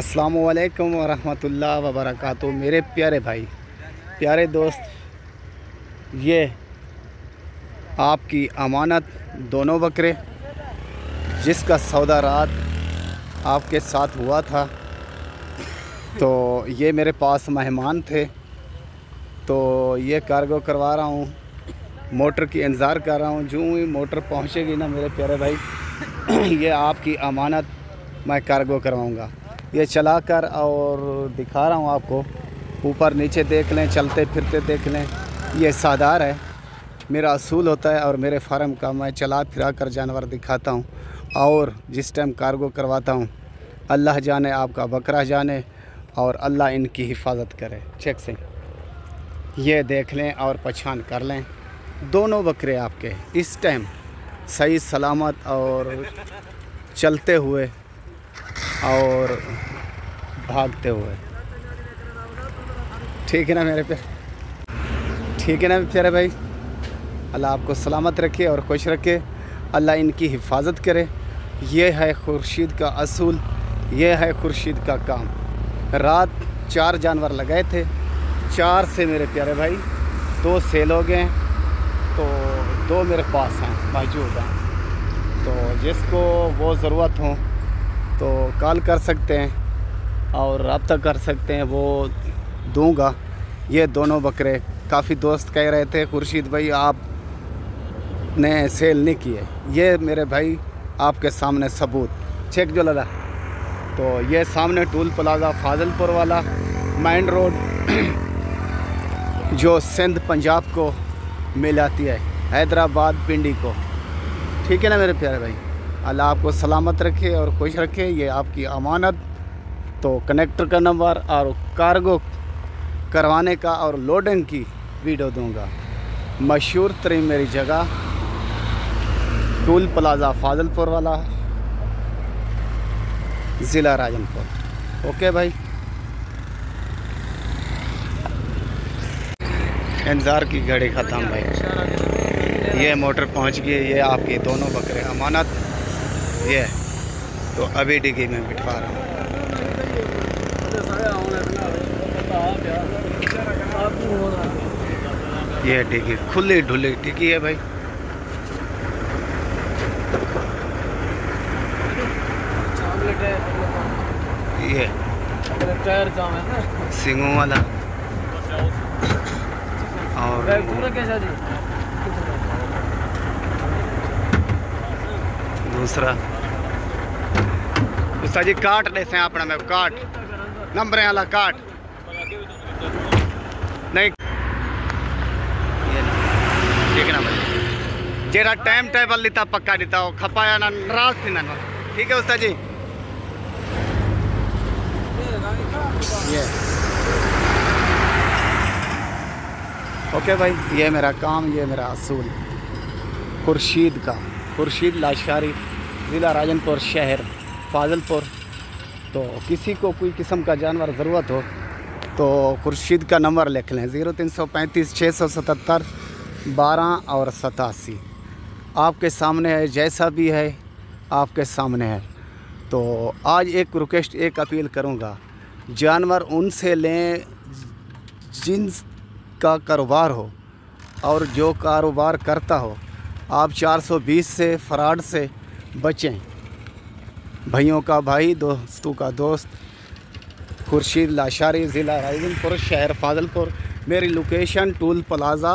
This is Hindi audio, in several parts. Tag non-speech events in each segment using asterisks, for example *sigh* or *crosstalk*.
असलकम वरहमतुल्लाह वबरकत मेरे प्यारे भाई, प्यारे दोस्त, ये आपकी अमानत दोनों बकरे, जिसका सौदा रात आपके साथ हुआ था तो ये मेरे पास मेहमान थे तो ये कार्गो करवा रहा हूँ, मोटर की इंतज़ार कर रहा हूँ, जो ही मोटर पहुँचेगी ना मेरे प्यारे भाई, *clears throat* ये आपकी अमानत मैं कार्गो करवाऊँगा। ये चलाकर और दिखा रहा हूँ आपको। ऊपर नीचे देख लें, चलते फिरते देख लें। ये सादार है। मेरा असूल होता है और मेरे फार्म का मैं चला फिरा कर जानवर दिखाता हूँ और जिस टाइम कार्गो करवाता हूँ, अल्लाह जाने, आपका बकरा जाने और अल्लाह इनकी हिफाजत करे। चेक से। ये देख लें और पहचान कर लें। दोनों बकरे आपके। इस टाइम सही सलामत और चलते हुए और भागते हुए। ठीक है ना मेरे पे ठीक है ना प्यारे भाई? अल्लाह आपको सलामत रखे और खुश रखे। अल्लाह इनकी हिफाजत करे। ये है खुर्शीद का असूल, ये है खुर्शीद का काम। रात चार जानवर लगाए थे। चार से मेरे प्यारे भाई, दो सेल हो गए तो दो मेरे पास हैं, मौजूद हैं। तो जिसको वो ज़रूरत हो तो कॉल कर सकते हैं और रबता कर सकते हैं, वो दूँगा। ये दोनों बकरे काफ़ी दोस्त कह रहे थे, खुर्शीद भाई आप ने सेल नहीं किए। ये मेरे भाई आपके सामने सबूत। चेक जो लगा। तो ये सामने टूल प्लाजा, फाजलपुर वाला मेन रोड जो सिंध पंजाब को मिलाती है, हैदराबाद पिंडी को। ठीक है ना मेरे प्यारे भाई? अल्लाह आपको सलामत रखे और खुश रखे। ये आपकी अमानत। तो कनेक्टर का नंबर और कार्गो करवाने का और लोडिंग की वीडियो दूँगा। मशहूर तरीन मेरी जगह, टूल प्लाज़ा फाजलपुर वाला, ज़िला राजनपुर। ओके भाई। इंतज़ार की घड़ी ख़त्म भाई। ये मोटर पहुँच गई, ये आपके दोनों बकरे अमानत। ये तो अभी डिगी में बिठवा रहा हूँ। ये डिगी खुली ढुली डिगी है भाई। ये। सिंगों वाला। और कैसा जी दूसरा। उस्ताद जी, काट ले से अपना मैं, काट। नंबर वाला काट। नहीं। ठीक ना भाई। जेड़ा टाइम टेबल लीता, पक्का लीता हो खपाया ना, नाराज़ थी ना ठीक है उस्ताद जी। ये। ओके भाई, ये मेरा काम, ये मेरा असूल। खुर्शीद का, खुर्शीद लाशारी ज़िला राजनपुर, शहर फाजलपुर। तो किसी को कोई किस्म का जानवर ज़रूरत हो तो खुर्शीद का नंबर लिख लें, ज़ीरो तीन सौ पैंतीस, छः सौ सतहत्तर, बारह और सतासी। आपके सामने है, जैसा भी है, आपके सामने है। तो आज एक रिक्वेस्ट एक अपील करूँगा, जानवर उनसे लें जिन का कारोबार हो और जो कारोबार करता हो। आप 420 से, फ्रॉड से बचें। भाइयों का भाई, दोस्तों का दोस्त, खुर्शीद लाशारी, ज़िला रायपुर शहर फाजलपुर, मेरी लोकेशन टूल प्लाज़ा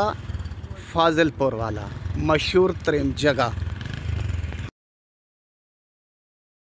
फाजलपुर वाला, मशहूर तरीन जगह।